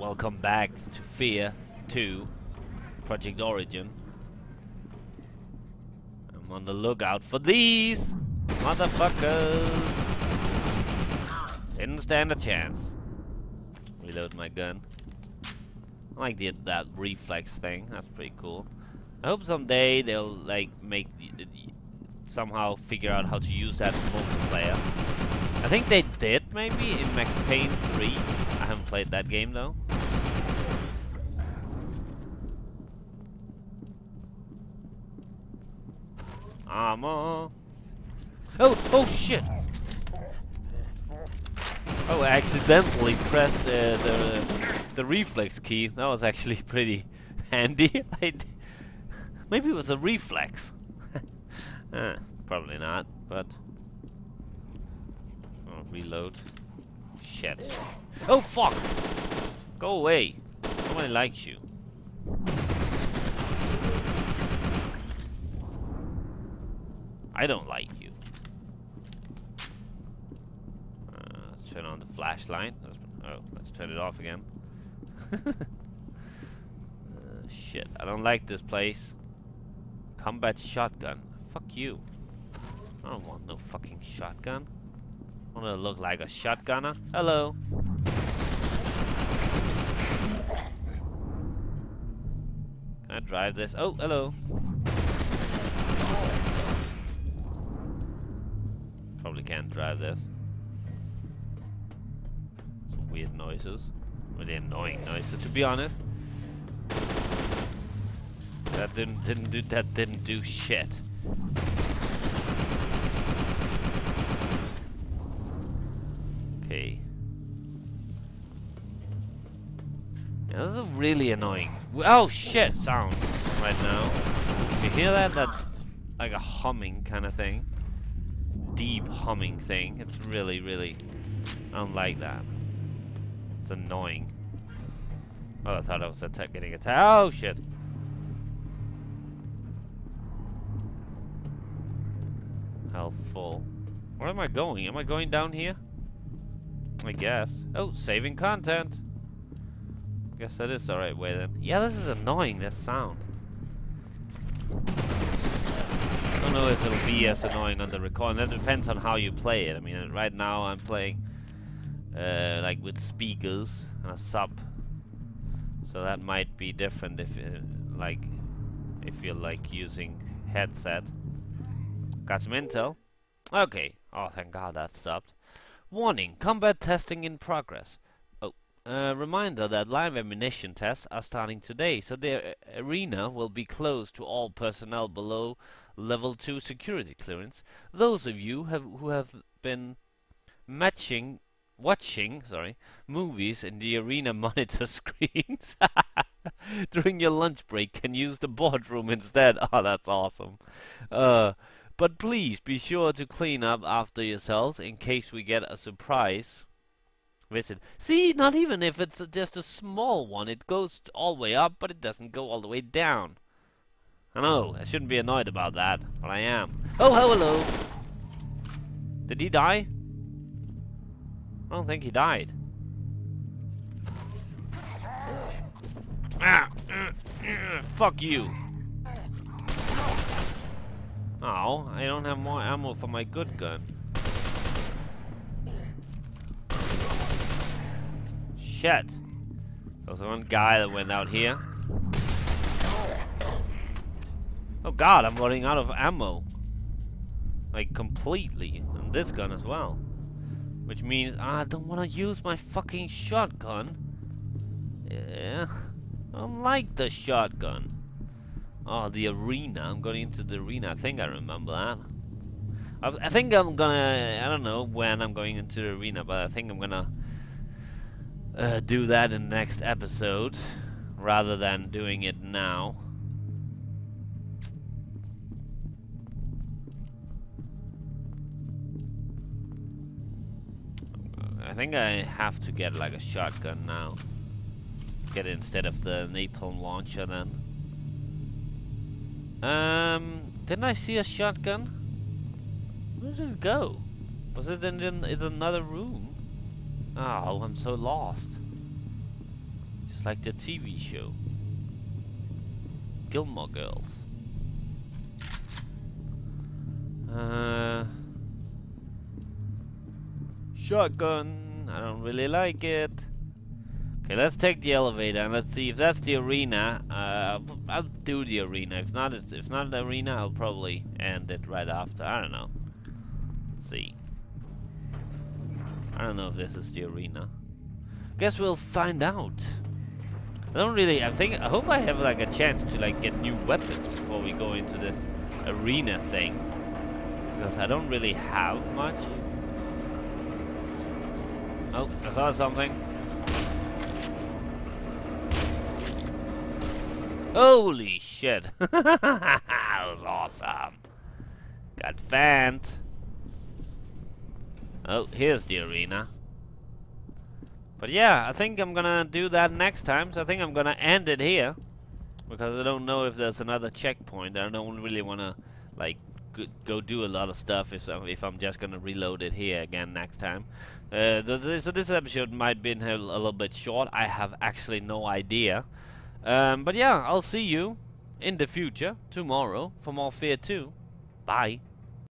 welcome back to Fear 2 Project Origin. I'm on the lookout for these motherfuckers. Didn't stand a chance. Reload my gun. I like the, that reflex thing. That's pretty cool. I hope someday they'll like make somehow figure out how to use that multiplayer. I think they did maybe in Max Payne 3. I haven't played that game though. Armor. Oh, oh shit! Oh, I accidentally pressed the, the the reflex key. That was actually pretty handy. maybe it was a reflex. uh, probably not, but oh, reload. Shit. Oh fuck! Go away. Nobody likes you. I don't like you. Uh, let's turn on the flashlight. Let's, oh, let's turn it off again. uh, shit, I don't like this place. Combat shotgun. Fuck you. I don't want no fucking shotgun. I want to look like a shotgunner. Hello. Can I drive this? Oh, hello. Probably can't drive this. Some weird noises. Really annoying noises, to be honest. That didn't didn't do that didn't do shit. Okay. Yeah, this is really annoying. Oh shit sound right now. You hear that? That's like a humming kind of thing deep humming thing. It's really, really... I don't like that. It's annoying. Oh, I thought I was getting attacked. Oh, shit. Health full. Where am I going? Am I going down here? I guess. Oh, saving content. Guess that is the right way then. Yeah, this is annoying, this sound don't know if it'll be as annoying on the recording. That depends on how you play it. I mean, right now I'm playing uh, like with speakers and a sub, so that might be different if uh, like if you're like using headset. Got some intel. Okay. Oh, thank God that stopped. Warning: combat testing in progress. Oh, uh, reminder that live ammunition tests are starting today, so the uh, arena will be closed to all personnel below level 2 security clearance. Those of you have, who have been matching, watching, sorry, movies in the arena monitor screens during your lunch break can use the boardroom instead. Oh, that's awesome. Uh, but please be sure to clean up after yourselves in case we get a surprise visit. See, not even if it's just a small one, it goes all the way up, but it doesn't go all the way down. I know, I shouldn't be annoyed about that, but I am. Oh, hello! Did he die? I don't think he died. Ah, uh, uh, fuck you! Oh, I don't have more ammo for my good gun. Shit. There was one guy that went out here. Oh god, I'm running out of ammo. Like, completely. And this gun as well. Which means I don't want to use my fucking shotgun. Yeah. I don't like the shotgun. Oh, the arena. I'm going into the arena. I think I remember that. I, I think I'm gonna... I don't know when I'm going into the arena, but I think I'm gonna... Uh, do that in the next episode. Rather than doing it now. Think I have to get like a shotgun now. Get it instead of the napalm launcher then. Um, didn't I see a shotgun? Where did it go? Was it in, in, in another room? Oh, I'm so lost. It's like the TV show. Gilmore Girls. Uh, shotgun. I don't really like it. Okay, let's take the elevator and let's see if that's the arena. Uh, I'll, do the arena. If not, it's if not the arena, I'll probably end it right after. I don't know. Let's see. I don't know if this is the arena. Guess we'll find out. I don't really. I think. I hope I have like a chance to like get new weapons before we go into this arena thing, because I don't really have much. Oh, I saw something. Holy shit! that was awesome. Got fanned. Oh, here's the arena. But yeah, I think I'm gonna do that next time. So I think I'm gonna end it here. Because I don't know if there's another checkpoint. I don't really wanna, like, go do a lot of stuff if, so, if I'm just gonna reload it here again next time. Uh, so this episode might be a little bit short. I have actually no idea. Um, but yeah, I'll see you in the future, tomorrow, for more Fear 2. Bye.